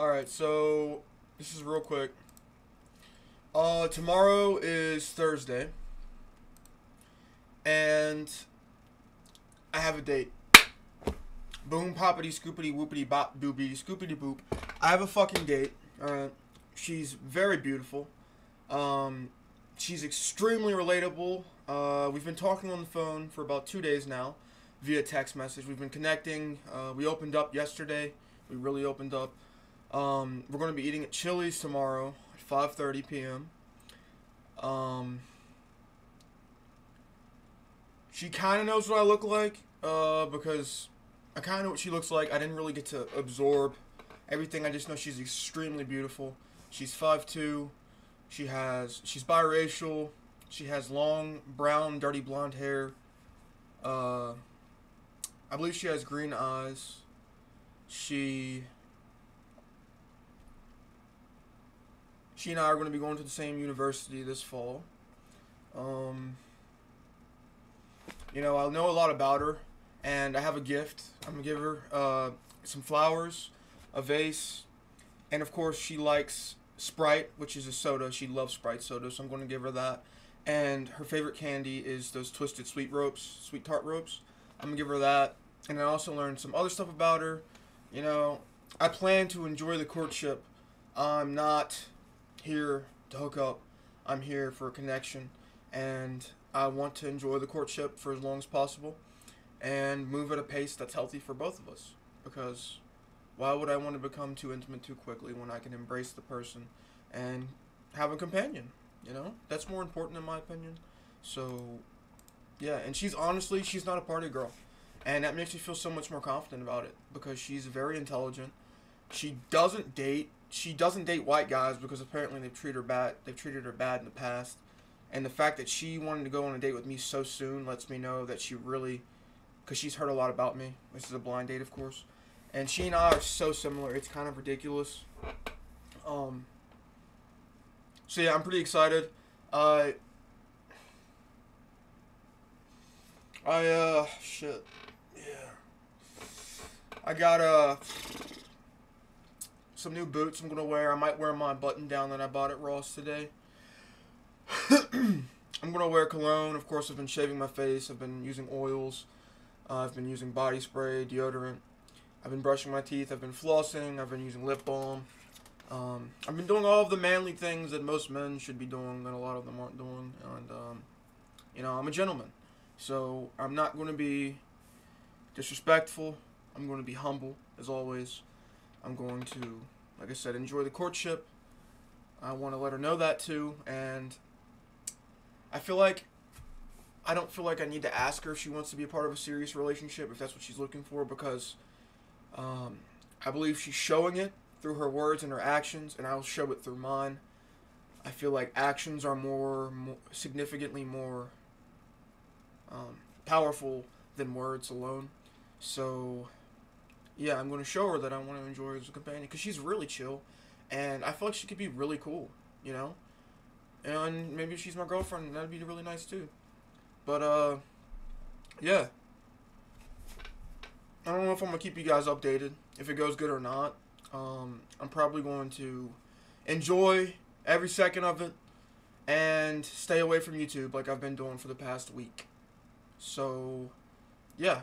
Alright, so this is real quick. Uh, tomorrow is Thursday. And I have a date. Boom, poppity, scoopity, whoopity, bop, doobity, scoopity, boop. I have a fucking date. Alright. She's very beautiful. Um, she's extremely relatable. Uh, we've been talking on the phone for about two days now via text message. We've been connecting. Uh, we opened up yesterday. We really opened up. Um, we're going to be eating at Chili's tomorrow at 5:30 p.m. Um, she kind of knows what I look like uh, because I kind of know what she looks like. I didn't really get to absorb everything. I just know she's extremely beautiful. She's 5'2". She has she's biracial. She has long brown, dirty blonde hair. Uh, I believe she has green eyes. She she and I are going to be going to the same university this fall. Um, you know, I know a lot about her, and I have a gift. I'm gonna give her uh, some flowers, a vase, and of course she likes Sprite, which is a soda. She loves Sprite soda, so I'm going to give her that. And her favorite candy is those twisted sweet ropes, sweet tart ropes. I'm gonna give her that. And I also learned some other stuff about her. You know, I plan to enjoy the courtship. I'm not here to hook up. I'm here for a connection, and I want to enjoy the courtship for as long as possible, and move at a pace that's healthy for both of us. Because why would I want to become too intimate too quickly when I can embrace the person and have a companion? You know, that's more important in my opinion. So, yeah, and she's honestly, she's not a party girl. And that makes me feel so much more confident about it because she's very intelligent. She doesn't date. She doesn't date white guys because apparently they've treated her bad. They've treated her bad in the past. And the fact that she wanted to go on a date with me so soon lets me know that she really, because she's heard a lot about me. This is a blind date, of course. And she and I are so similar. It's kind of ridiculous. Um. So yeah, I'm pretty excited. Uh. I uh shit. Yeah. I got uh some new boots I'm gonna wear. I might wear my button down that I bought at Ross today. I'm gonna wear cologne. Of course, I've been shaving my face. I've been using oils. Uh, I've been using body spray, deodorant. I've been brushing my teeth. I've been flossing. I've been using lip balm. Um, I've been doing all of the manly things that most men should be doing, and a lot of them aren't doing. And um, you know, I'm a gentleman, so I'm not going to be disrespectful. I'm going to be humble, as always. I'm going to, like I said, enjoy the courtship. I want to let her know that too, and I feel like I don't feel like I need to ask her if she wants to be a part of a serious relationship, if that's what she's looking for, because um, I believe she's showing it through her words and her actions, and I'll show it through mine. I feel like actions are more, more significantly more um, powerful than words alone. So, yeah, I'm going to show her that I want to enjoy her as a companion because she's really chill, and I feel like she could be really cool, you know. And maybe she's my girlfriend, that'd be really nice too. But uh, yeah. I don't know if I'm gonna keep you guys updated if it goes good or not. Um, I'm probably going to enjoy every second of it and stay away from YouTube like I've been doing for the past week. So, yeah.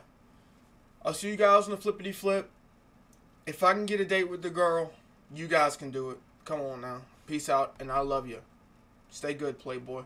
I'll see you guys on the flippity flip. If I can get a date with the girl, you guys can do it. Come on now. Peace out, and I love you. Stay good, Playboy.